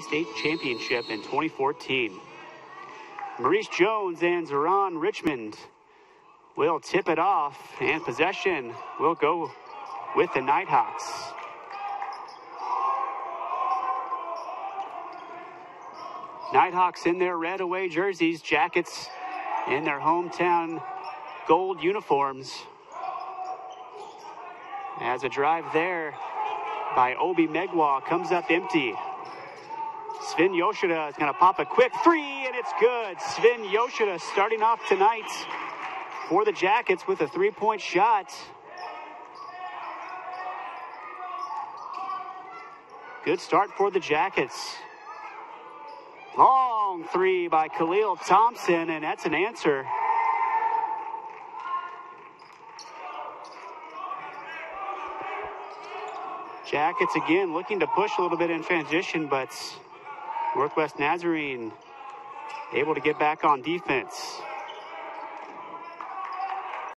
State Championship in 2014. Maurice Jones and Zeron Richmond will tip it off, and possession will go with the Nighthawks. Nighthawks in their red away jerseys, jackets in their hometown gold uniforms. As a drive there by Obi Megwa comes up empty. Sven Yoshida is going to pop a quick three, and it's good. Sven Yoshida starting off tonight for the Jackets with a three point shot. Good start for the Jackets. Long three by Khalil Thompson, and that's an answer. Jackets again looking to push a little bit in transition, but Northwest Nazarene able to get back on defense.